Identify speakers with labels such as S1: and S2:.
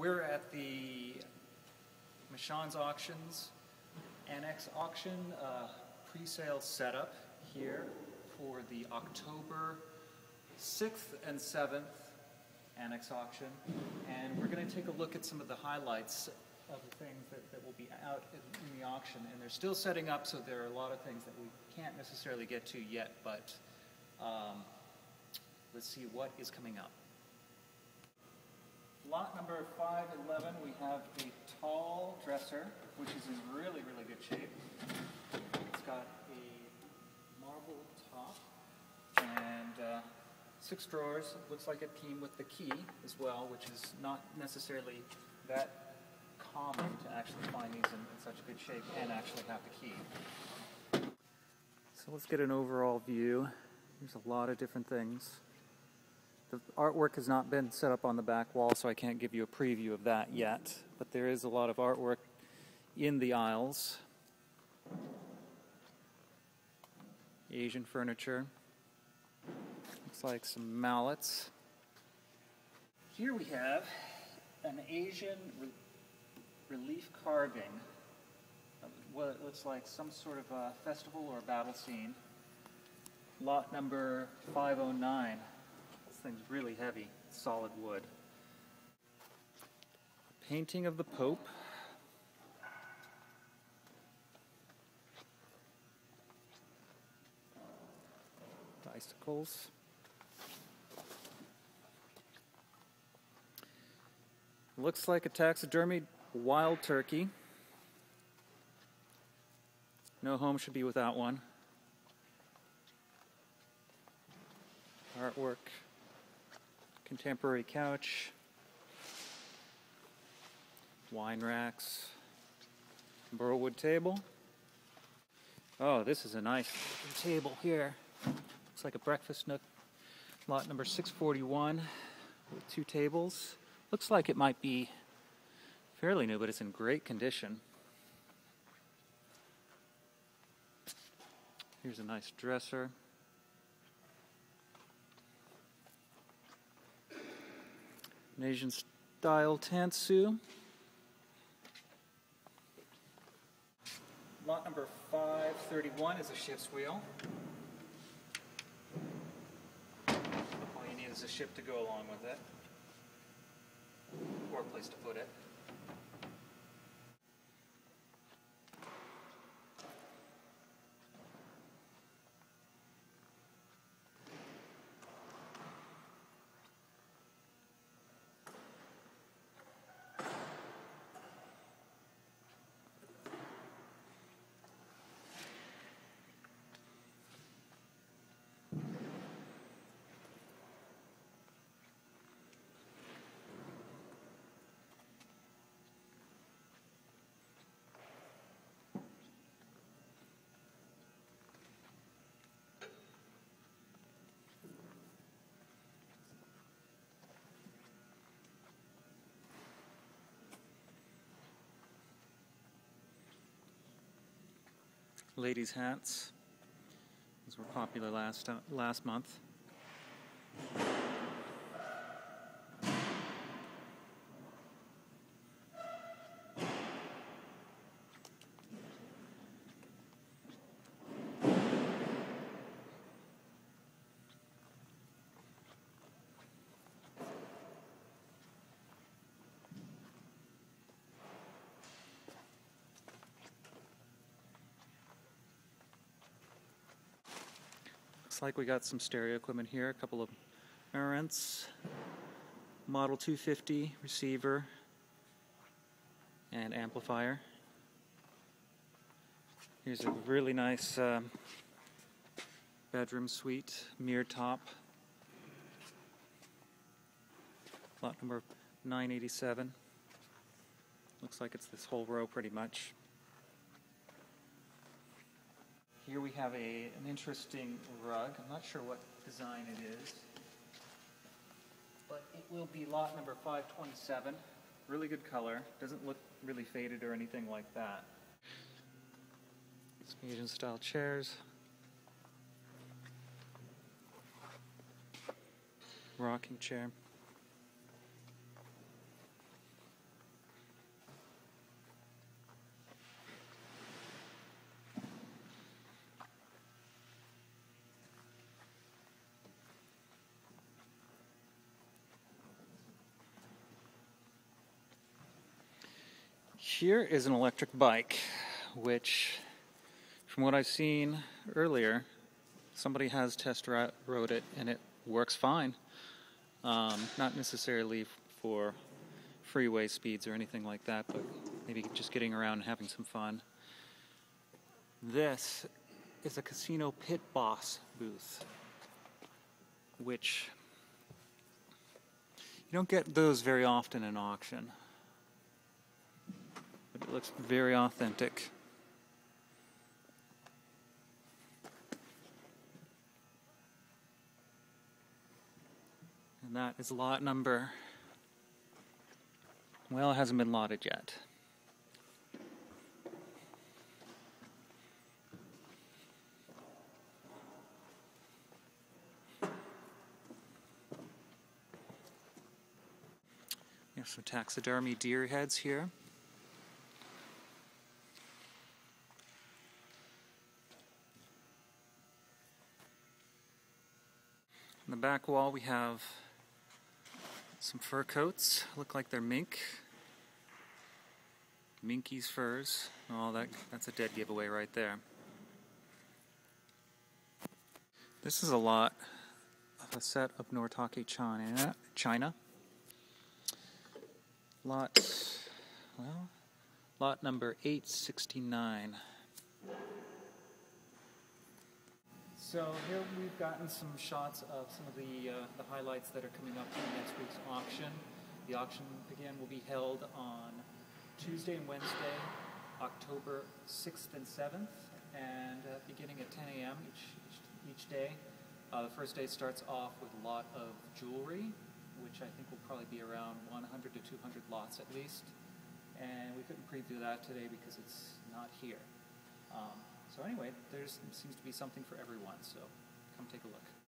S1: We're at the Michaan's Auctions Annex Auction uh, pre-sale setup here for the October 6th and 7th Annex Auction. And we're going to take a look at some of the highlights of the things that, that will be out in, in the auction. And they're still setting up, so there are a lot of things that we can't necessarily get to yet, but um, let's see what is coming up. Lot number 511, we have a tall dresser, which is in really, really good shape. It's got a marble top and uh, six drawers. Looks like it came with the key as well, which is not necessarily that common to actually find these in, in such good shape and actually have the key. So let's get an overall view. There's a lot of different things. The artwork has not been set up on the back wall, so I can't give you a preview of that yet. But there is a lot of artwork in the aisles. Asian furniture. Looks like some mallets. Here we have an Asian re relief carving what looks like some sort of a festival or battle scene. Lot number 509 thing's really heavy, solid wood. Painting of the Pope. Icicles. Looks like a taxidermied wild turkey. No home should be without one. Artwork contemporary couch, wine racks, burlwood table. Oh, this is a nice table here. Looks like a breakfast nook. Lot number 641 with two tables. Looks like it might be fairly new, but it's in great condition. Here's a nice dresser. An Asian style tansu. Lot number 531 is a shift's wheel. All you need is a ship to go along with it, or a place to put it. Ladies' hats. Those were popular last uh, last month. Like we got some stereo equipment here, a couple of Marantz, Model 250 receiver and amplifier. Here's a really nice um, bedroom suite, mirror top. Lot number 987. Looks like it's this whole row pretty much. Here we have a, an interesting rug. I'm not sure what design it is, but it will be lot number 527. Really good color. Doesn't look really faded or anything like that. Some Asian style chairs. Rocking chair. Here is an electric bike, which, from what I've seen earlier, somebody has test rode it and it works fine. Um, not necessarily for freeway speeds or anything like that, but maybe just getting around and having some fun. This is a Casino Pit Boss booth, which you don't get those very often in auction. But it looks very authentic. And that is lot number. Well, it hasn't been lotted yet. We have some taxidermy deer heads here. On the back wall, we have some fur coats. Look like they're mink. Minky's furs. Oh, that, that's a dead giveaway right there. This is a lot of a set of Noritake China. China. Lot, well, lot number 869. So here we've gotten some shots of some of the, uh, the highlights that are coming up in next week's auction. The auction, again, will be held on Tuesday and Wednesday, October 6th and 7th, and uh, beginning at 10 a.m. Each, each, each day. Uh, the first day starts off with a lot of jewelry, which I think will probably be around 100 to 200 lots at least. And we couldn't preview that today because it's not here. Um, so anyway, there seems to be something for everyone, so come take a look.